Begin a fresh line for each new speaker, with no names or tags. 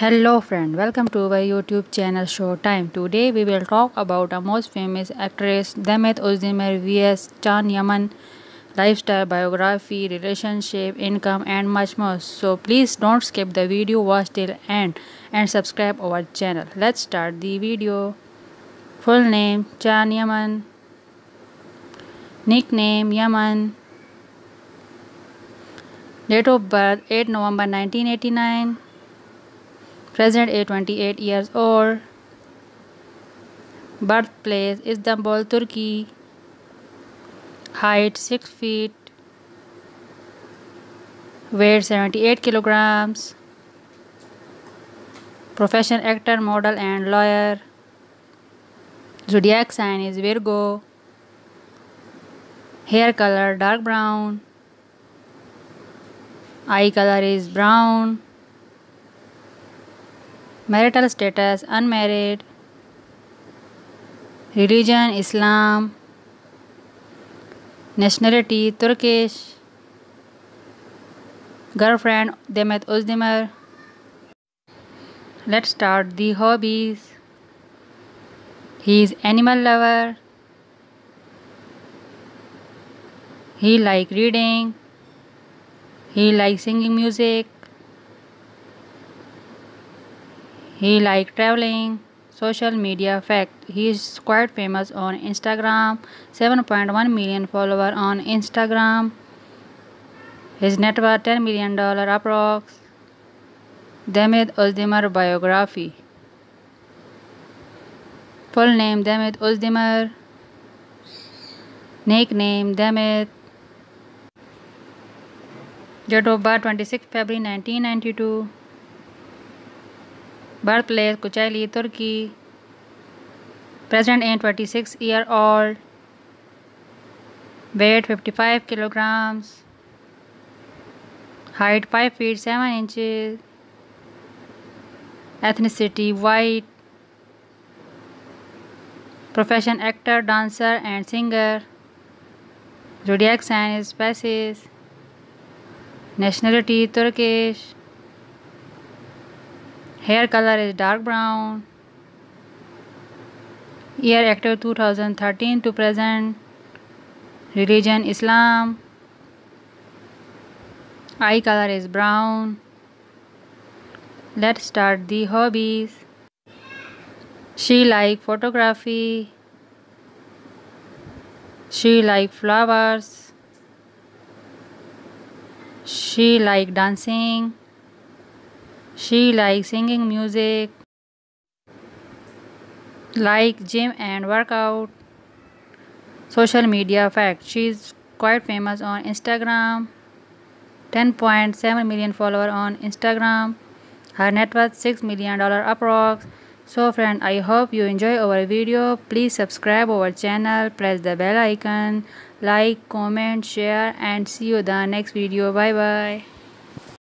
Hello friend, welcome to my YouTube channel Showtime. Today we will talk about a most famous actress Demet Özdemir vs Can Yaman lifestyle, biography, relationship, income and much more. So please don't skip the video, watch till end and subscribe our channel. Let's start the video. Full name Can Yaman Nickname Yaman Date of birth 8 November 1989 present age 28 years old. Birthplace istanbul turkey. Height 6 feet. Weight 78 kilograms. Profession actor model and lawyer. Zodiac sign is virgo. Hair color dark brown. Eye color is brown marital status unmarried religion islam nationality turkish girlfriend demet özdemir let's start the hobbies. He is animal lover. He like reading. He like singing music He like traveling. Social media fact He is quite famous on Instagram. 7.1 million follower on Instagram. His net worth 10 million dollar approx. Demet Özdemir biography. Full name Demet Özdemir. Nickname Demet. Date of birth 26 February 1992. Birth place Kocaeli Turkey present age twenty six year old weight fifty five kilograms height five feet seven inch ethnicity white profession actor dancer and singer zodiacs and species nationality Turkish Hair color is dark brown. Year active 2013 to present. Religion Islam. Eye color is brown. Let's start the hobbies. She like photography. She like flowers. She like dancing. She likes singing music, like gym and workout. Social media fact She's quite famous on Instagram. 10.7 million follower on Instagram. Her net worth 6 million dollar approx. So friend, I hope you enjoy our video. Please subscribe our channel, press the bell icon, like, comment, share and see you the next video. Bye bye.